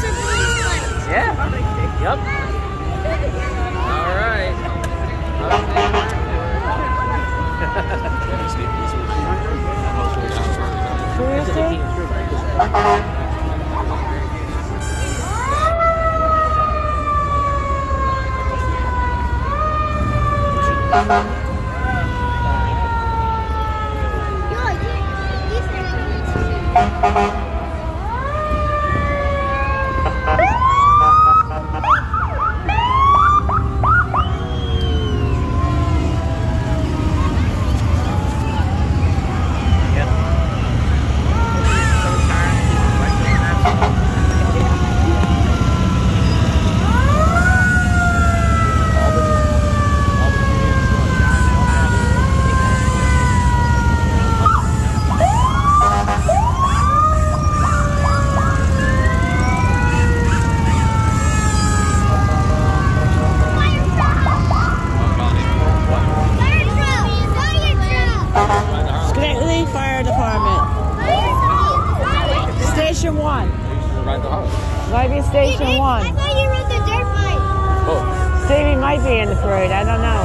Yeah. Yep. All right. Seriously? Yo, Ride the horse. Might be station I one. thought you rode the dirt bike. Oh, Stevie might be in the parade. I don't know.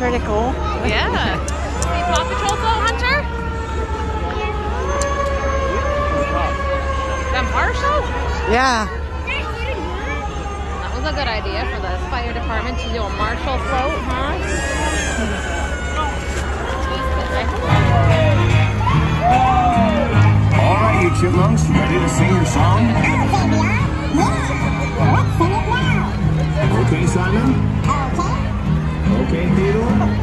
pretty cool. Yeah. See Paw Patrol float, Hunter? The Marshall? Yeah. That was a good idea for the fire department to do a Marshall float, huh? All right, you chipmunks, ready to sing your song? Okay, Simon?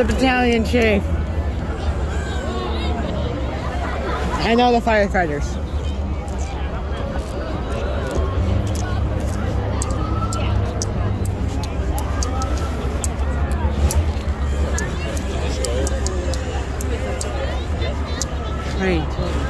The battalion chief. I know the firefighters. Right,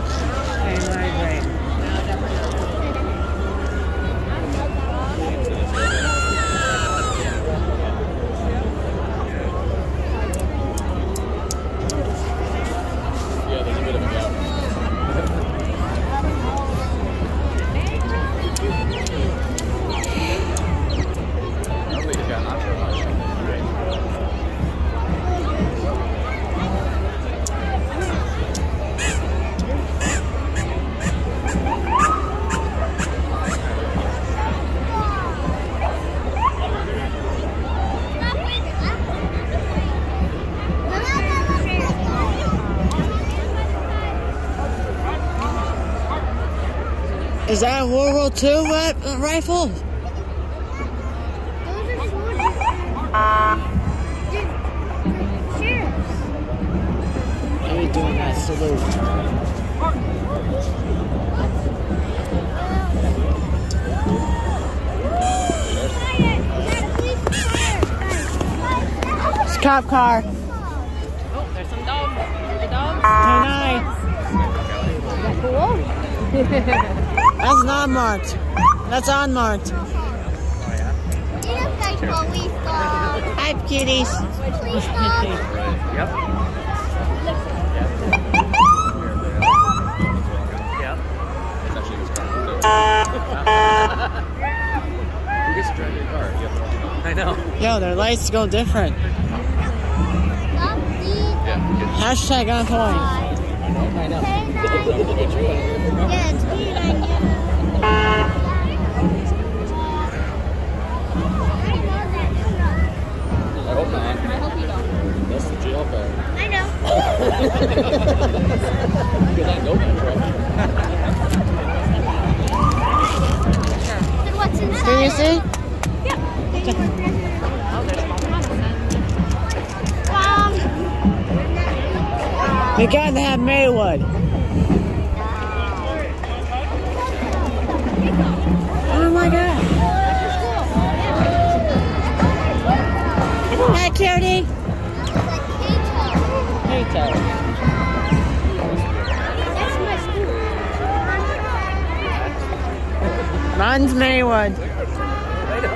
Is that a World War II ri- uh, rifle? Those are soldiers. Dude, sheriffs. Are you doing that salute? It's a cop car. Oh, there's some dogs. The dogs. K9. Cool. That's not marked. That's unmarked. You look like police dog. Hi, kitties. Yep. Yep. It's actually his car. Who gets to drive your car? Yep. I know. Yo, their lights go different. Stop the Yeah. Hashtag on point. Can you see? Oh, They got to have Maywood. Oh my god. Hi, cutie. like K-Tug. Hey, Todd. That's my school. Mine's Maywood.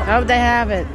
Hope they have it.